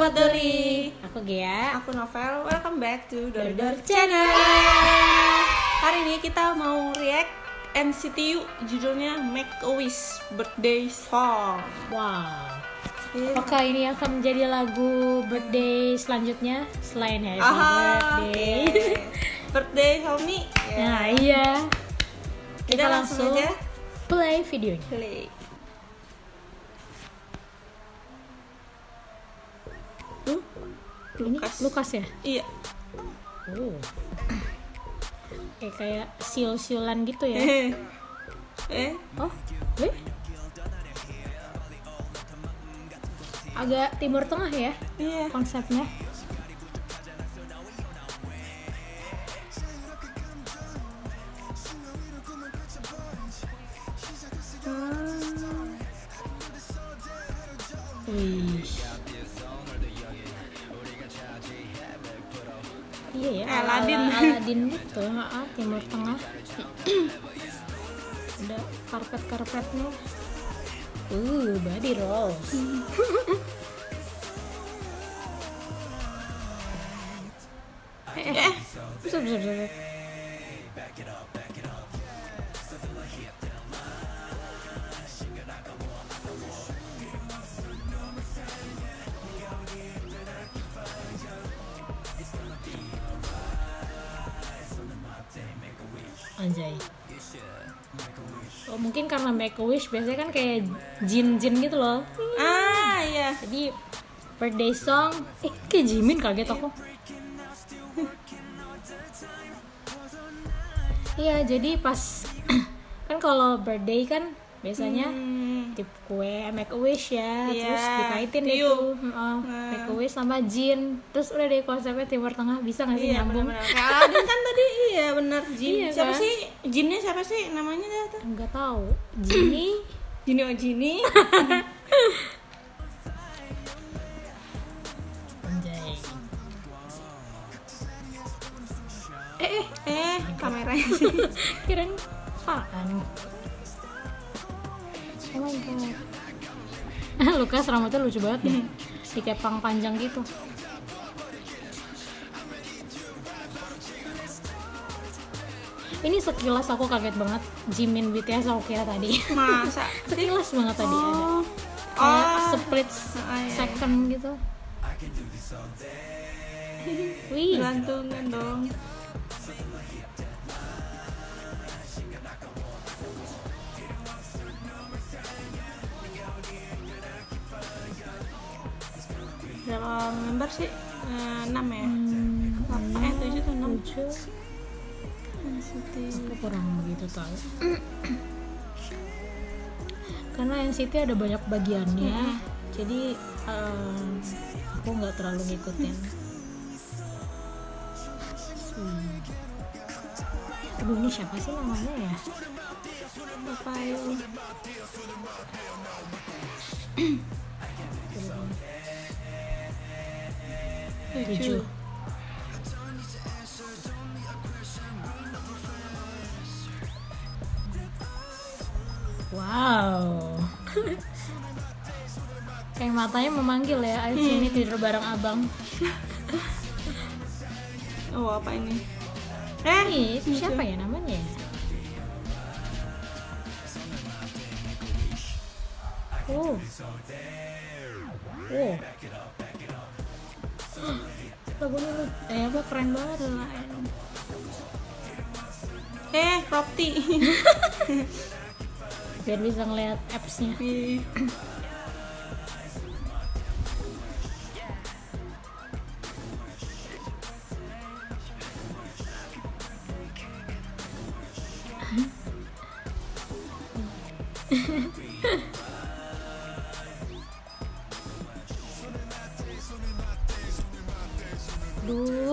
Sobat Dori Aku Gea. Aku Novel, welcome back to Dori Dor Dor Channel Hari ini kita mau react NCTU judulnya Make a Wish Birthday Song Wow. Iya. Apakah ini akan menjadi lagu birthday selanjutnya selain Happy Aha, Birthday? oke. Birthday Helmi Ya. Nah iya. Kita langsung aja play videonya. play Tuh, Ini Lukas. Lukas ya? Iya Oh. Kayak kayak siul-siulan gitu ya. Eh, eh Oh, eh? Agak timur tengah ya iya konsepnya. Hmm. Wih. Iya ya, Eh, Aladin. ala- Aladin gitu, ha, Timur Tengah. Ada karpet-karpetnya. Uh, body rolls. eh, eh, Eh, bisa, bisa, Anjay. Oh, mungkin karena make a wish biasanya kan kayak jin-jin gitu loh. ah iya Jadi birthday song, eh kayak Jimin kaget aku. Iya, jadi pas kan kalau birthday kan biasanya Hmm. tip kue make a wish ya, Iya, terus dikaitin tuh heeh, make a wish sama jin, terus udah deh konsepnya timur tengah bisa nggak sih Iya nyambung? Kayak Aladin kan tadi iya benar Jin. Iya, siapa kan? sih? Jinnya siapa sih namanya dia tuh? Enggak tahu. Jini Jini oh Jini. Anjay. eh eh eh kameranya sih. Kirain apaan? Oh my god. Lukas rambutnya lucu banget deh. Dikepang panjang gitu. Ini sekilas aku kaget banget Jimin BTS aku kira tadi. Masa? sekilas banget tadi ada. Oh. Kayak Oh. split Ah, iya, iya. second gitu. Wih, Gelantungan dong. Member sih? Eh, 6 ya? hmm, 8 eh 7 tuh 6 lucu. Aku kurang begitu tahu. Karena NCT ada banyak bagiannya, jadi em, aku nggak terlalu ngikutin. Hmm. Aduh ini siapa sih namanya ya? Apa yuk? Tujuh. Wow. Kayak matanya memanggil ya, ayo sini tidur bareng abang. Oh apa ini? Eh, itu siapa ya namanya ya? Oh. Oh. Lagunya lu, eh apa keren banget eh Propti. Biar bisa ngeliat apps-nya.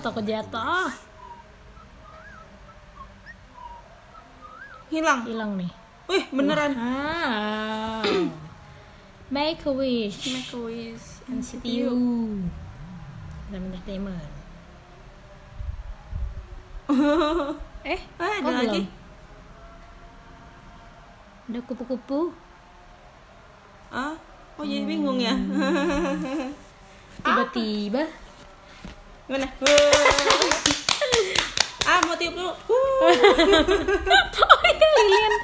takut jatuh. Hilang. Hilang nih. Wih, beneran. Ah. Make a wish. Make a wish. NCTU. Dan entertainment. eh, Ah, ada lagi. belum? Ada kupu-kupu. Ah, oh jadi bingung ya. tiba-tiba Gimana? Ah, mau tiup dulu. Oh iya lilin.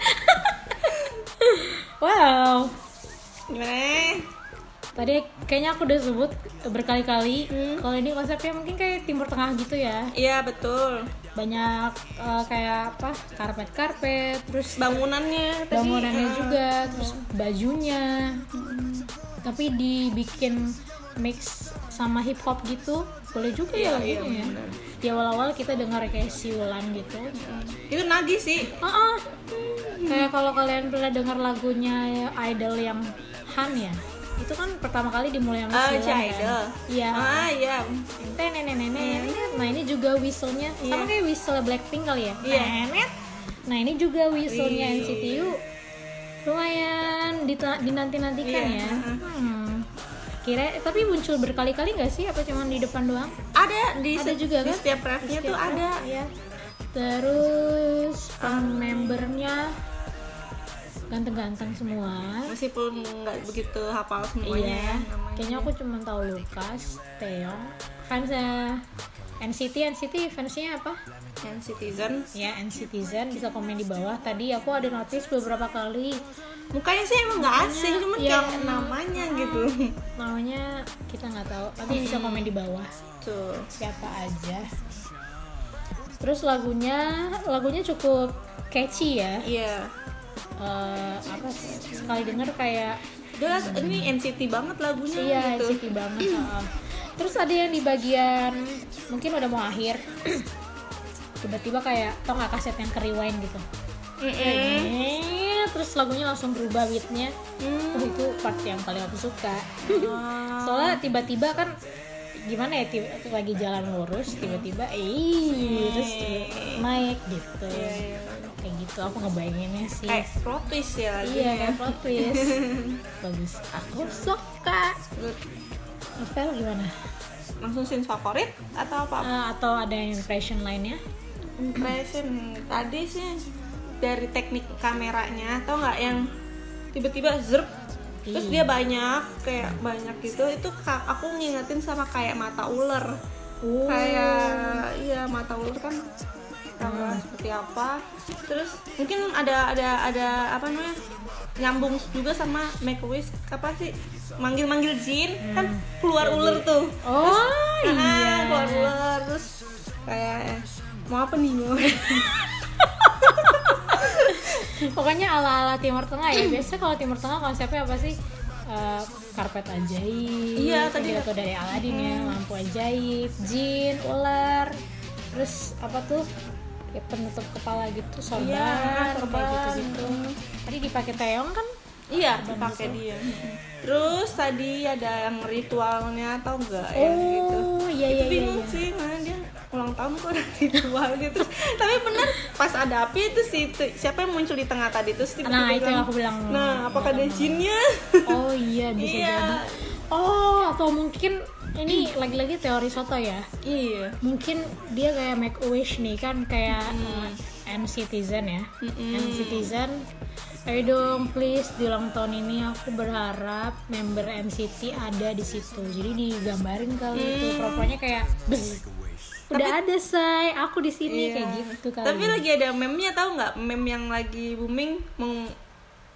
Wow. Gimana? tadi kayaknya aku udah sebut berkali-kali. Hmm. kalau ini konsepnya mungkin kayak timur tengah gitu ya. Iya, betul. banyak eh, kayak apa? Karpet karpet terus Bangunannya bangunannya eh, juga terus bajunya. Tapi dibikin mix sama hip hop gitu boleh juga Iya, ya iya, lagunya ya awal-awal kita dengar kayak siulan gitu Itu nagih sih. Ah, ah. kayak kalau kalian pernah dengar lagunya Idol yang Han ya itu kan pertama kali dimulai sama Ah, siulan Idol. kan iya Ah, iya. nenek nah ini juga whistle-nya sama kayak whistle Blackpink kali ya Iya. Nenet. nah ini juga whistle-nya Wih. NCTU lumayan dinanti-nantikan Iya, ya hmm. Kira tapi muncul berkali-kali nggak sih? Apa cuma di depan doang? Ada di, Ada juga di kan? setiap refnya tuh Setiap ada. ya. terus membernya ganteng-ganteng semua. Meskipun nggak begitu hafal semuanya iya ya namanya. kayaknya aku cuma tahu Lukas Teong. Fansnya NCT NCT fansnya apa? Yang citizen. Ya NCTzen bisa komen di bawah. Tadi aku ada notice beberapa kali mukanya sih emang nggak asing cuman Iya. kayak namanya gitu. Namanya kita nggak tahu tapi bisa komen di bawah. Tuh siapa aja. Terus lagunya lagunya cukup catchy ya. Iya. Eh, apa sekali denger kayak dia ini NCT banget lagunya iya gitu. NCT banget heeh. terus ada yang di bagian mungkin udah mau akhir. Tiba-tiba kayak tau nggak kaset yang ke rewind gitu? Mm-mm. Eh, terus lagunya langsung berubah beatnya. Hmm. oh, itu part yang paling aku suka. Ah. soalnya tiba-tiba kan gimana ya tiba, lagi jalan lurus tiba-tiba eh terus naik gitu. Iya, iya. kayak gitu aku ngebayanginnya sih. Kayak plot twist ya iya ya. kayak plot twist. Bagus. Aku suka. Novel gimana? Langsung scene favorit atau apa? Ah, atau ada impression lainnya? Impression. Tadi sih dari teknik kameranya atau nggak? Yang tiba-tiba zerp terus dia banyak kayak banyak gitu. Itu aku ngingetin sama kayak mata ular. Oh. Kayak iya mata ular kan sama seperti apa. Terus mungkin ada ada ada apa namanya? Nyambung juga sama make a wish apa sih? Manggil manggil jin kan keluar ular tuh. Oh Ah, iya. keluar ular terus kayak mau apa nih mau pokoknya ala-ala Timur Tengah ya. Biasa kalau Timur Tengah konsepnya apa sih? Eh, karpet ajaib Iya, tadi- atau dari Aladin ya lampu ajaib jin ular terus apa tuh? Ya penutup kepala gitu sorban Iya, sorban. gitu gitu tadi dipakai teong kan? Iya dipakai dia. Terus tadi ada yang ritualnya atau enggak ya gitu. oh iya iya iya, bingung iya. sih mana dia ulang tahun kok ritual gitu. Tapi bener pas ada api itu si siapa yang muncul di tengah tadi terus tiba-tiba nah itu yang aku bilang. Nah apakah ada jinnya? Oh iya bisa Iya. jadi. Oh atau mungkin ini lagi-lagi teori soto ya? Iya. Mungkin dia kayak make a wish nih kan kayak uh, N-Citizen ya? Mm-mm. N-Citizen ayo dong please di ulang tahun ini aku berharap member NCT ada di situ. Jadi digambarin kali itu. Hmm. propernya kayak bes udah ada say. Aku di sini Iya. kayak gitu kali. Tapi lagi ada meme-nya tahu nggak? Meme yang lagi booming meng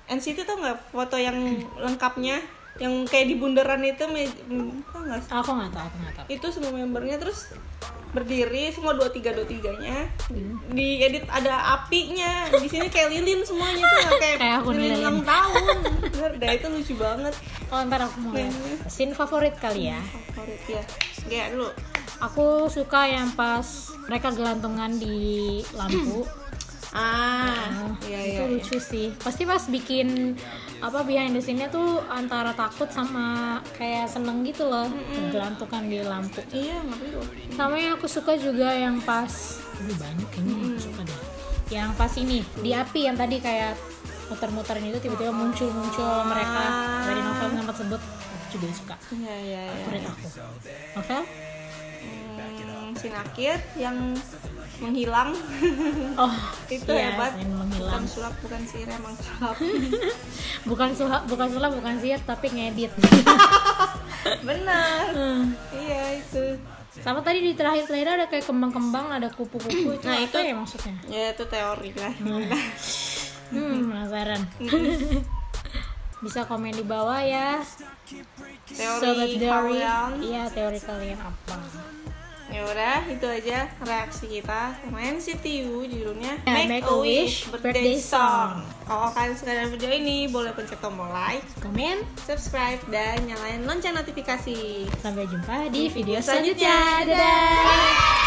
NCT tau nggak? Foto yang lengkapnya yang kayak di bundaran itu tau nggak? Sih? aku nggak tahu aku nggak tahu. Itu semua membernya terus berdiri semua dua tiga dua tiganya di edit ada apinya. Di sini kayak lilin semuanya tuh kayak, Kayak aku lilin ulang tahun. Bener dah itu lucu banget. Oh ntar aku mau lihat. Scene favorit kali ya. Favorit ya kayak dulu aku suka yang pas mereka gelantungan di lampu. Ah Nah, iya itu iya iya. lucu sih. Pasti pas bikin apa behind the scene-nya tuh antara takut sama kayak seneng gitu loh gelantungan di lampu. Iya sama yang aku suka juga yang pas Aduh, banyak ini yang aku suka deh. Yang pas ini di api yang tadi kayak muter-muterin itu tiba-tiba muncul-muncul mereka. Dari novel sempat sebut aku juga suka. Iya iya iya favorit aku. Novel hmm, sinakit yang menghilang. Oh itu iya, hebat. menghilang. Bukan sulap bukan sihir emang sulap. Bukan sulap bukan sulap bukan sihir tapi ngedit. Benar. Hmm. iya itu. Sama tadi di terakhir terakhir ada kayak kembang-kembang ada kupu-kupu itu Nah, itu- ya maksudnya? Ya itu teori lah. Hmm. Penasaran bisa komen di bawah ya. Teori sobat kalian. Iya teori kalian apa? Ya udah itu aja reaksi kita. Sama NCTU judulnya Ya, Make a Wish Birthday Song. kalau kalian suka dengan video ini boleh pencet tombol like komen. subscribe dan nyalain lonceng notifikasi. Sampai jumpa di video selanjutnya. dadah